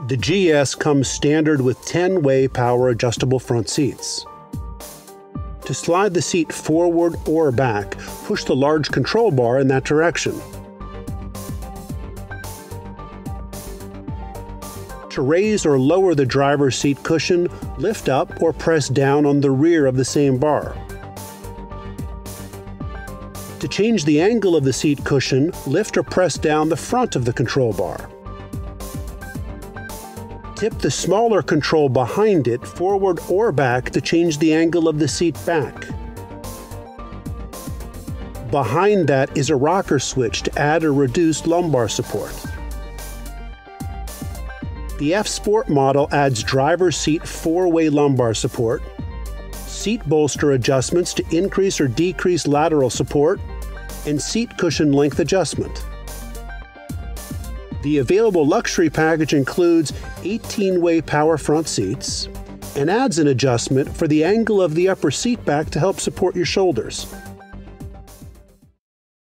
The GS comes standard with 10 way power adjustable front seats. To slide the seat forward or back, push the large control bar in that direction. To raise or lower the driver's seat cushion, lift up or press down on the rear of the same bar. To change the angle of the seat cushion, lift or press down the front of the control bar. Tip the smaller control behind it forward or back to change the angle of the seat back. Behind that is a rocker switch to add or reduce lumbar support. The F Sport model adds driver seat four-way lumbar support, seat bolster adjustments to increase or decrease lateral support, and seat cushion length adjustment. The available luxury package includes 18 way power front seats and adds an adjustment for the angle of the upper seat back to help support your shoulders.